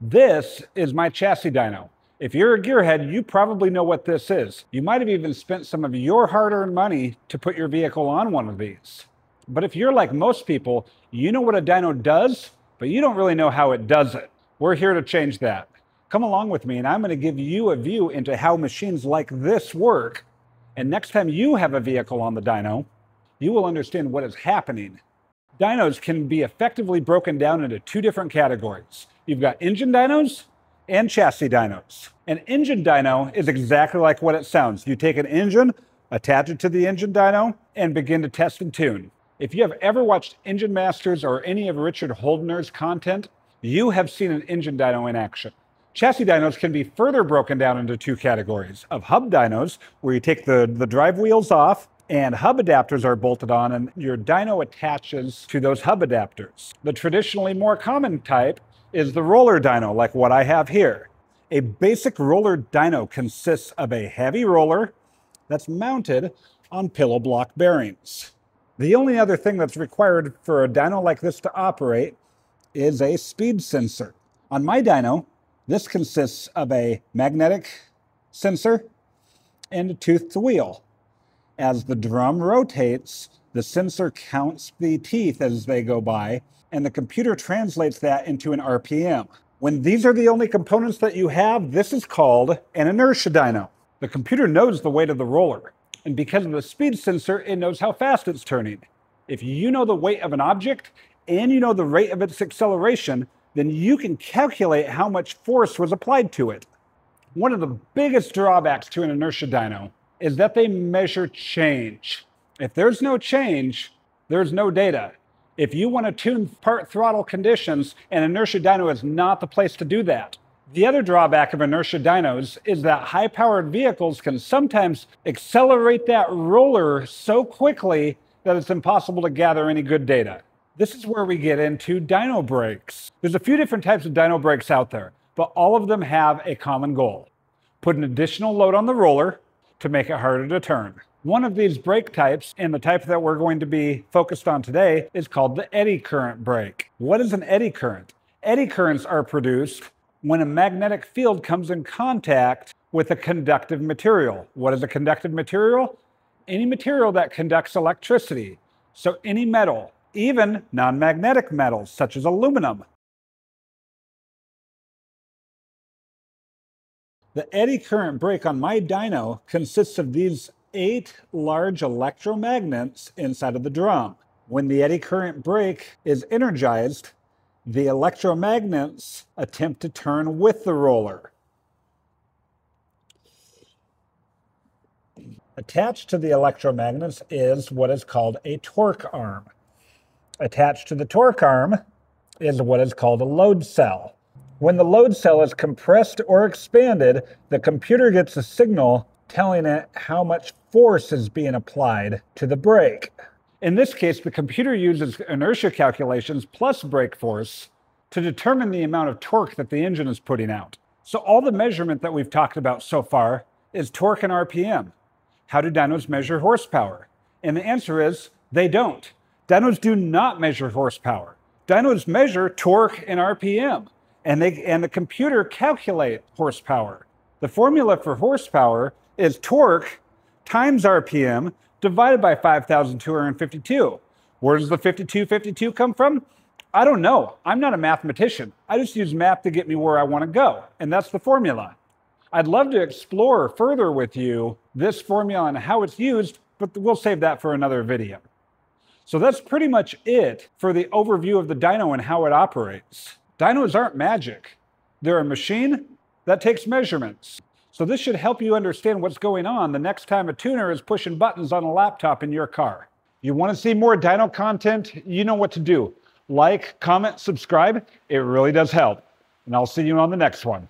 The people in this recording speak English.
This is my chassis dyno. If you're a gearhead, you probably know what this is. You might have even spent some of your hard earned money to put your vehicle on one of these. But if you're like most people, you know what a dyno does, but you don't really know how it does it. We're here to change that. Come along with me, and I'm going to give you a view into how machines like this work. And next time you have a vehicle on the dyno, you will understand what is happening. Dynos can be effectively broken down into two different categories. You've got engine dynos and chassis dynos. An engine dyno is exactly like what it sounds. You take an engine, attach it to the engine dyno, and begin to test and tune. If you have ever watched Engine Masters or any of Richard Holdener's content, you have seen an engine dyno in action. Chassis dynos can be further broken down into two categories of hub dynos, where you take the, the drive wheels off and hub adapters are bolted on, and your dyno attaches to those hub adapters. The traditionally more common type is the roller dyno, like what I have here. A basic roller dyno consists of a heavy roller that's mounted on pillow block bearings. The only other thing that's required for a dyno like this to operate is a speed sensor. On my dyno, this consists of a magnetic sensor and a toothed wheel. As the drum rotates, the sensor counts the teeth as they go by and the computer translates that into an RPM. When these are the only components that you have, this is called an inertia dyno. The computer knows the weight of the roller, and because of the speed sensor, it knows how fast it's turning. If you know the weight of an object and you know the rate of its acceleration, then you can calculate how much force was applied to it. One of the biggest drawbacks to an inertia dyno is that they measure change. If there's no change, there's no data. If you want to tune part throttle conditions, an inertia dyno is not the place to do that. The other drawback of inertia dynos is that high powered vehicles can sometimes accelerate that roller so quickly that it's impossible to gather any good data. This is where we get into dyno brakes. There's a few different types of dyno brakes out there, but all of them have a common goal put an additional load on the roller to make it harder to turn. One of these brake types, and the type that we're going to be focused on today, is called the eddy current brake. What is an eddy current? Eddy currents are produced when a magnetic field comes in contact with a conductive material. What is a conductive material? Any material that conducts electricity. So any metal, even non magnetic metals such as aluminum. The eddy current brake on my dyno consists of these eight large electromagnets inside of the drum. When the eddy current brake is energized, the electromagnets attempt to turn with the roller. Attached to the electromagnets is what is called a torque arm. Attached to the torque arm is what is called a load cell. When the load cell is compressed or expanded, the computer gets a signal telling it how much force is being applied to the brake. In this case, the computer uses inertia calculations plus brake force to determine the amount of torque that the engine is putting out. So all the measurement that we've talked about so far is torque and RPM. How do dynos measure horsepower? And the answer is they don't. Dynos do not measure horsepower. Dynos measure torque and RPM, and, they, and the computer calculate horsepower. The formula for horsepower is torque times RPM divided by 5,252. Where does the 5252 come from? I don't know. I'm not a mathematician. I just use math to get me where I want to go, and that's the formula. I'd love to explore further with you this formula and how it's used, but we'll save that for another video. So that's pretty much it for the overview of the dyno and how it operates. Dynos aren't magic. They're a machine that takes measurements. So this should help you understand what's going on the next time a tuner is pushing buttons on a laptop in your car. You want to see more dyno content? You know what to do. Like, comment, subscribe. It really does help. And I'll see you on the next one.